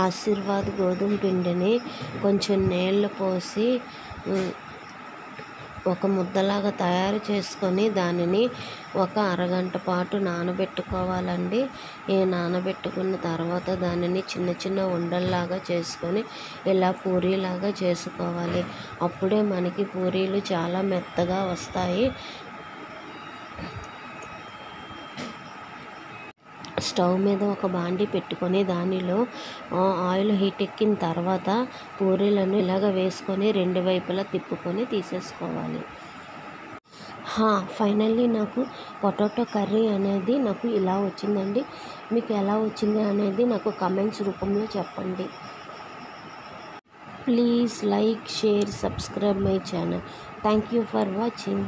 ఆశీర్వాద్ గోధుమ పిండిని కొంచెం నీళ్ళు పోసి ఒక ముద్దలాగా తయారు చేసుకొని దానిని ఒక అరగంట పాటు నానబెట్టుకోవాలండి. ఈ నానబెట్టుకున్న తర్వాత దానిని చిన్న చిన్న ఉండల్లాగా చేసుకొని ఇలా పూరీలాగా చేసుకోవాలి. అప్పుడే మనకి పూరీలు చాలా మెత్తగా వస్తాయి. స్టవ్ మీద ఒక బాండి పెట్టుకొని దానిలో ఆయిల్ హీట్ ఎక్కిన తర్వాత పూరీలను ఇలాగ వేసుకొని రెండు వైపులా తిప్పుకొని తీసేసుకోవాలి. ఫైనల్లీ నాకు పొటాటో కర్రీ అనేది నాకు ఇలా వచ్చిందండి. మీకు ఎలా వచ్చింది అనేది నాకు కమెంట్స్ రూపంలో చెప్పండి. Please like share subscribe my channel. Thank you for watching.